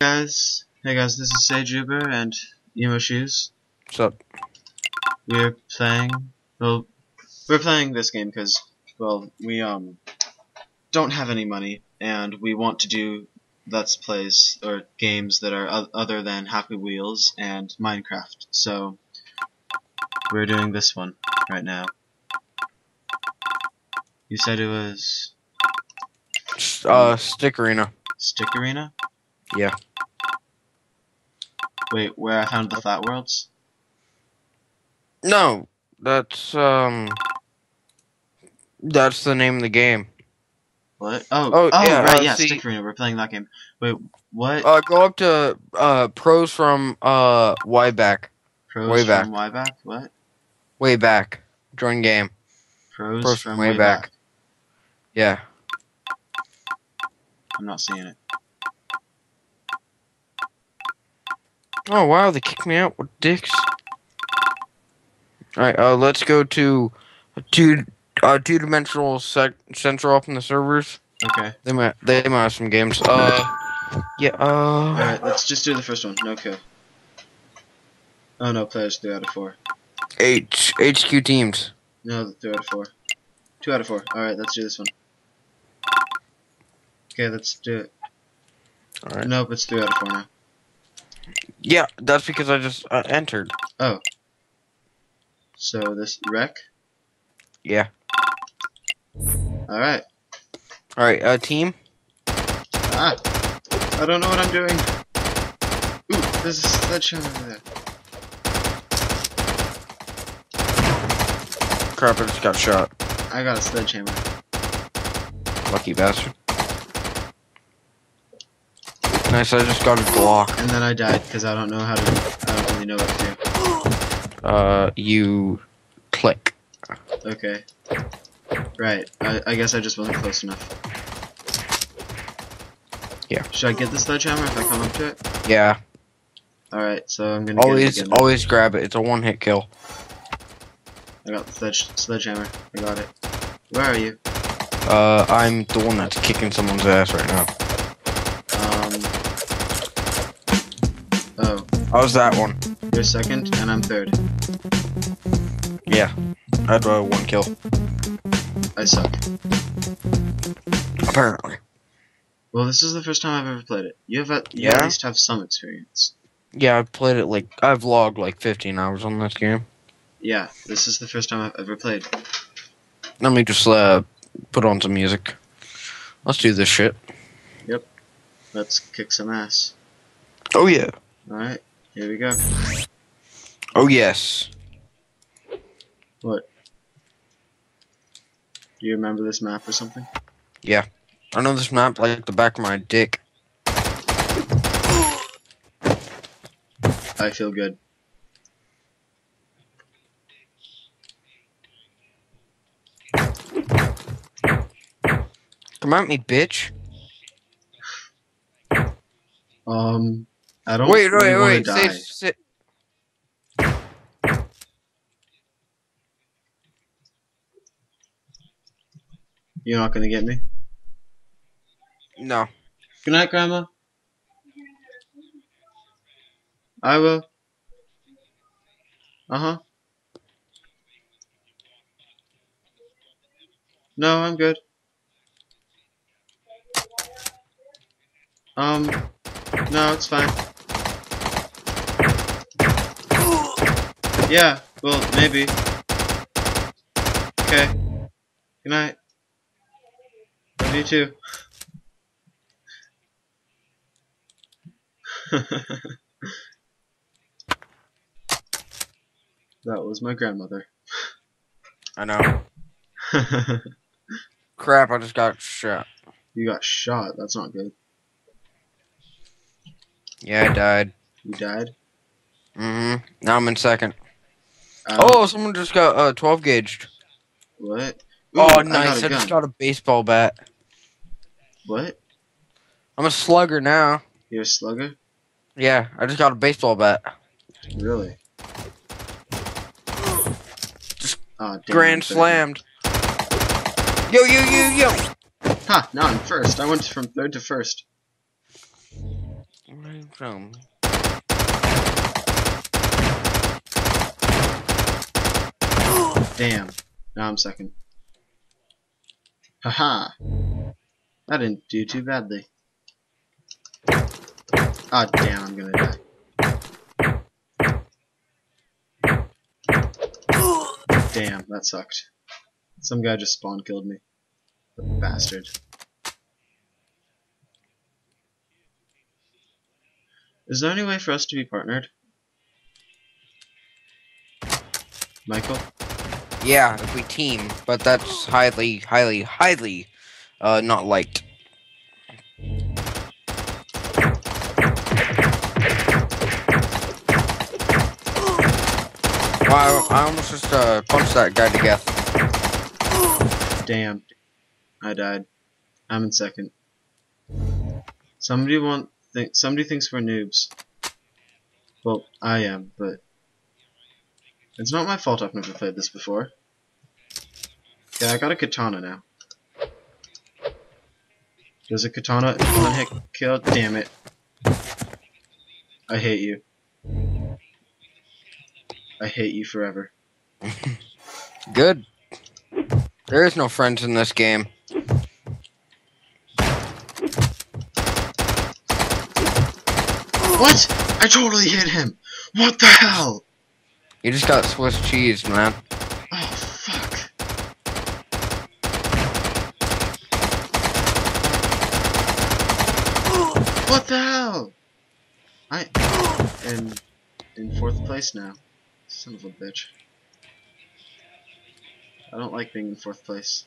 guys. Hey guys, this is Sage Uber and Emo Shoes. What's up? We're playing. Well, we're playing this game because, well, we um don't have any money and we want to do let's plays or games that are other than Happy Wheels and Minecraft. So we're doing this one right now. You said it was Uh, Stick Arena. Stick Arena. Yeah. Wait, where I found the flat worlds? No, that's um, that's the name of the game. What? Oh, Oh, oh, yeah, right, uh, yeah, see- Stick Arena. We're playing that game. Wait, what? Uh, go up to uh pros from uh way back, Pros way back. from way back. What? way back. Join game. Pros, Pros from from way way back. back. Yeah. I'm not seeing it. Oh wow, they kicked me out. What dicks? All right, uh, let's go to two uh two dimensional sec- central up in the servers. Okay. They might they might have some games. Uh, yeah. Uh, All right. Let's just do the first one. No kill. Oh no, players three out of four. H HQ teams. No, three out of four. Two out of four. All right, let's do this one. Okay, let's do it. All right. Nope, it's three out of four now. Yeah, that's because I just uh, entered. Oh. So this wreck. Yeah. All right. All right. Uh, team. Ah, I don't know what I'm doing. Ooh, there's a sledgehammer over there. Crap! I just got shot. I got a sledgehammer. Lucky bastard. Nice. I just got a Glock. And then I died because I don't know how to. I don't really know what to do. Uh, you click. Okay. Right. I, I guess I just wasn't close enough. Yeah. Should I get the sledgehammer if I come up to it? Yeah. Alright, so I'm gonna Always, get it again. always grab it. It's a one-hit kill. I got the sledge, sledgehammer. I got it. Where are you? Uh, I'm the one that's kicking someone's ass right now. Oh, How's that one? you're second, and I'm third. Yeah. I had uh, one kill. I suck. Apparently. Well, this is the first time I've ever played it. You have at, you Yeah? at least have some experience. Yeah, I've played it like I've logged like 15 hours on this game. Yeah, this is the first time I've ever played. Let me just uh put on some music. Let's do this shit. Yep. Let's kick some ass. Oh yeah. Alright, here we go. Oh yes. What? Do you remember this map or something? Yeah. I know this map like the back of my dick. I feel good. Come at me, bitch. Um, I don't Wait, really wait, wait. die. Say, say, You're not gonna get me? no. Good night, Grandma. I will. Uh huh. No, I'm good. Um, no, it's fine. Yeah, well, maybe. Okay. Good night. Love you too. that was my grandmother. I know. Crap! I just got shot. you got shot. That's not good. Yeah, I died. You died. Mm-hmm. Now I'm in second. Um, Oh, someone just got uh 12 gauged. What? Ooh, Oh, I nice! got I, a just got a baseball bat. What? I'm a slugger now. You're a slugger? Yeah, I just got a baseball bat. Really? Just oh, Grand slammed. Yo, yo, yo, yo! Ha! Now I'm first. I went from third to first. What Um, Damn. Now I'm second. Haha. I didn't do too badly. Ah, damn, I'm gonna die. Damn, that sucked. Some guy just spawn killed me. The bastard. Is there any way for us to be partnered? Michael? Yeah, if we team, but that's highly, highly, highly uh, not liked. Wow, I almost just uh, punched that guy to death. Damn. I died. I'm in second. Somebody want think somebody thinks we're noobs. Well, I am, but it's not my fault I've never played this before. Yeah, I got a katana now. There's a katana one hit kill. Damn it. I hate you. I hate you forever. Good. There is no friends in this game. What? I totally hit him. What the hell? You just got Swiss cheese, man. Oh. What the hell? I am in fourth place now. Son of a bitch. I don't like being in fourth place.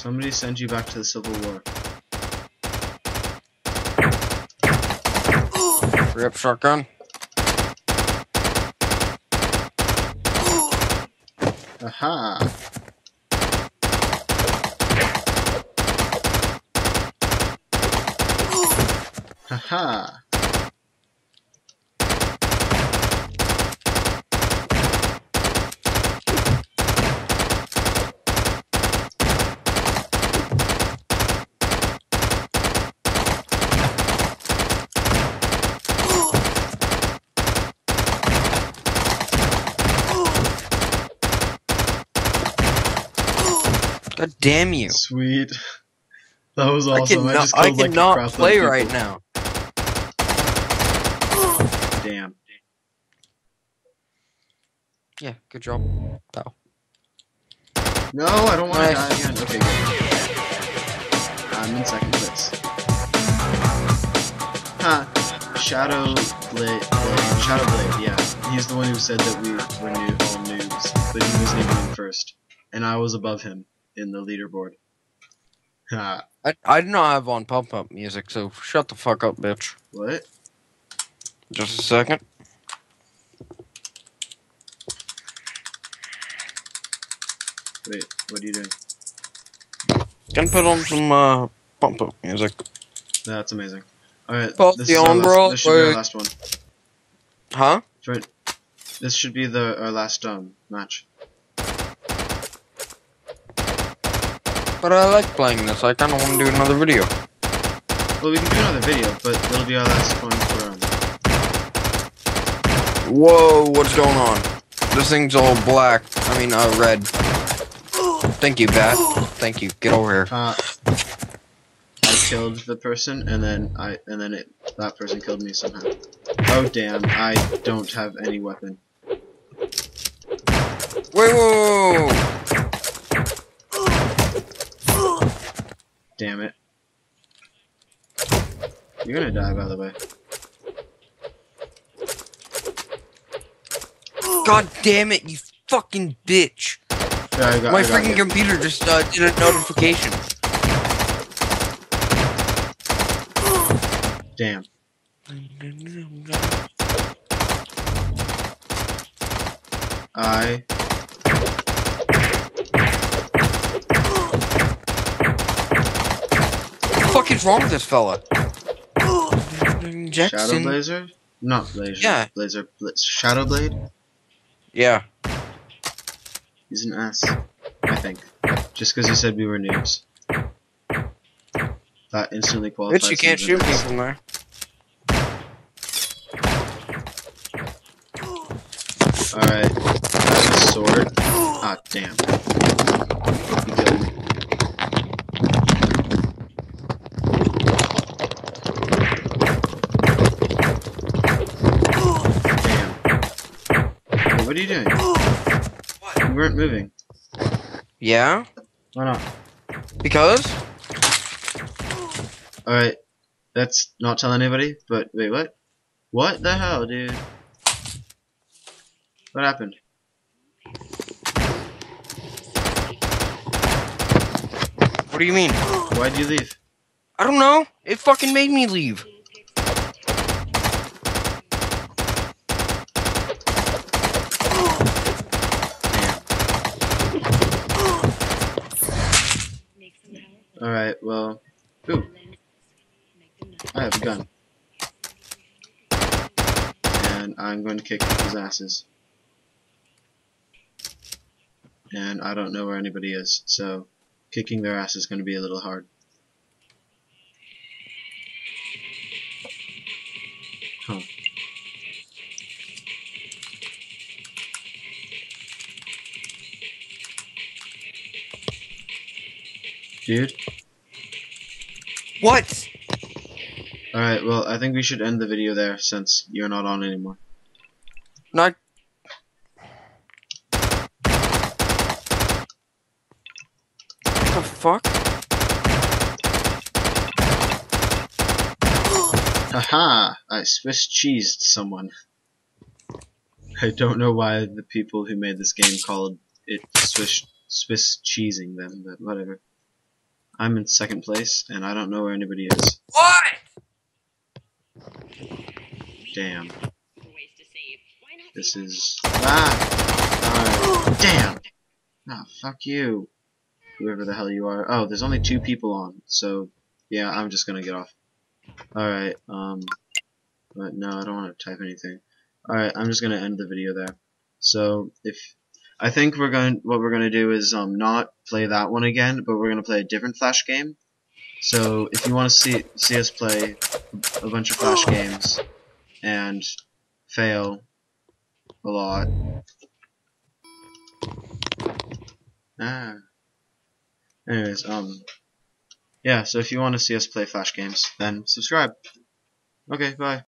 Somebody send you back to the Civil War. rip shotgun. Aha! Haha! God damn you! Sweet. That was awesome. I, cannot, just I killed like cannot crap play right now. Damn. Yeah, good job. Oh. No, I don't want to die again. Okay, good. I'm in second place. Huh. Shadow Blade, Blade. Shadow Blade, yeah. He's the one who said that we were new, all noobs, but he wasn't even in first. And I was above him in the leaderboard. I, I do not have on pump up music, so shut the fuck up, bitch. What? Just a second. Wait, what are you doing? Can put on some uh, pump up music. That's amazing. Alright, this, is our last, this should be our last one. Huh? This should be the our last um match. But I like playing this. I kind of want to do another video. Well, we can do another video, but it'll be our last one for um. Whoa, what's going on? This thing's all black. I mean, uh, red. Thank you, Bat. Thank you. Get over here. Uh, I killed the person, and then I and then it that person killed me somehow. Oh damn! I don't have any weapon. Wait, whoa, whoa, whoa. Damn it! You're gonna die, by the way. God damn it, you fucking bitch. Yeah, I got, My freaking computer just uh, did a notification. Damn. I What the fuck is wrong with this fella? Shadow Blazer, not Blazer. Yeah. Blazer. Bla- Shadow Blade. Yeah. He's an ass. I think. Just because he said we were noobs. That instantly qualifies. Bitch, you can't shoot me ass. from there. Alright. I have a sword. Ah, damn. He killed me. Damn. Hey, what are you doing? What? You weren't moving. Yeah? Why not? Because? Alright. Let's not tell anybody, but wait, what? What the hell, dude? What happened? What do you mean? Why'd you leave? I don't know. It fucking made me leave. Alright, well. Ooh, I have a gun. And I'm going to kick people's asses. And I don't know where anybody is, so kicking their ass is going to be a little hard. Huh. Dude? What? Alright, well, I think we should end the video there since you're not on anymore. Not. What the fuck? Haha! I Swiss cheesed someone. I don't know why the people who made this game called it Swiss Swiss cheesing them, but whatever. I'm in second place, and I don't know where anybody is. What? Damn. This is ah. Alright. Damn. Ah, fuck you. Whoever the hell you are. Oh, there's only two people on, so yeah, I'm just gonna get off. Alright, um, but no, I don't want to type anything. Alright, I'm just gonna end the video there. So, if, I think we're going, what we're gonna do is, um, not play that one again, but we're gonna play a different Flash game. So, if you want to see, see us play a bunch of Flash games, and fail a lot. Ah. Anyways, um, yeah, so if you want to see us play Flash games, then subscribe. Okay, bye.